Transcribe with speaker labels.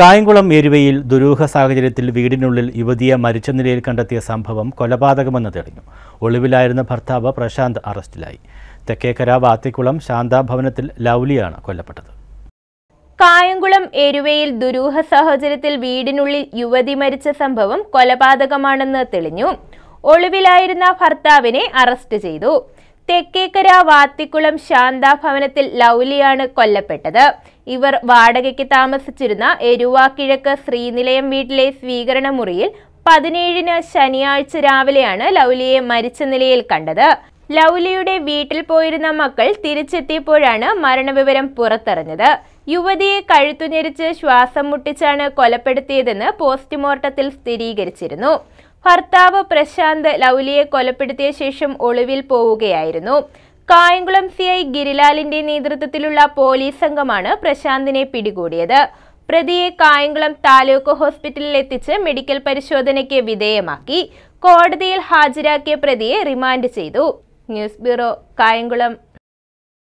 Speaker 1: കായംകുളം എരുവയിൽ ദുരൂഹ സാഹചര്യത്തിൽ വീടിനുള്ളിൽ യുവതിയെ മരിച്ച നിലയിൽ കണ്ടെത്തിയ സംഭവം കൊലപാതകമെന്ന് തെളിഞ്ഞു. ഒളിവിലായിരുന്ന ഭർത്താവ് പ്രശാന്ത് അറസ്റ്റിലായി. തെക്കേക്കര വാത്തിക്കുളം ശാന്താഭവനത്തിൽ ലൗലിയാണ് കൊല്ലപ്പെട്ടത്.
Speaker 2: കായംകുളം എരുവയിൽ ദുരൂഹ സാഹചര്യത്തിൽ വീടിനുള്ളിൽ യുവതി മരിച്ച സംഭവം കൊലപാതകമാണെന്ന് തെളിഞ്ഞു. ഒളിവിലായിരുന്ന ഭർത്താവിനെ അറസ്റ്റ് ചെയ്തു. തെക്കേക്കര വാത്തിക്കുളം ശാന്ത ഭവനത്തിൽ ലൗലിയാണ് കൊല്ലപ്പെട്ടത്. ഇവർ വാടകയ്ക്ക് താമസിച്ചിരുന്ന എരുവ കിഴക്ക് ശ്രീനിലയം വീട്ടിലെ സ്വീകരണ മുറിയിൽ പതിനേഴിന് ശനിയാഴ്ച രാവിലെയാണ് ലൗലിയെ മരിച്ച നിലയിൽ കണ്ടത്. ലൗലിയുടെ വീട്ടിൽ പോയിരുന്ന മക്കൾ തിരിച്ചെത്തിയപ്പോഴാണ് മരണവിവരം പുറത്തറിഞ്ഞത്. യുവതിയെ കഴുത്തുഞെരിച്ച് ശ്വാസം മുട്ടിച്ചാണ് കൊലപ്പെടുത്തിയതെന്ന് പോസ്റ്റ്മോർട്ടത്തിൽ സ്ഥിരീകരിച്ചിരുന്നു. ഭർത്താവ് പ്രശാന്ത് ലൗലിയെ കൊലപ്പെടുത്തിയ ശേഷം ഒളിവിൽ പോവുകയായിരുന്നു. കായംകുളം സി ഐ ഗിരിലാലിന്റെ നേതൃത്വത്തിലുള്ള പോലീസ് സംഘമാണ് പ്രശാന്തിനെ പിടികൂടിയത്. പ്രതിയെ കായംകുളം താലൂക്ക് ഹോസ്പിറ്റലിൽ എത്തിച്ച് മെഡിക്കൽ പരിശോധനയ്ക്ക് വിധേയമാക്കി. കോടതിയിൽ ഹാജരാക്കിയ പ്രതിയെ റിമാൻഡ് ചെയ്തു. News bureau Kayamkulam.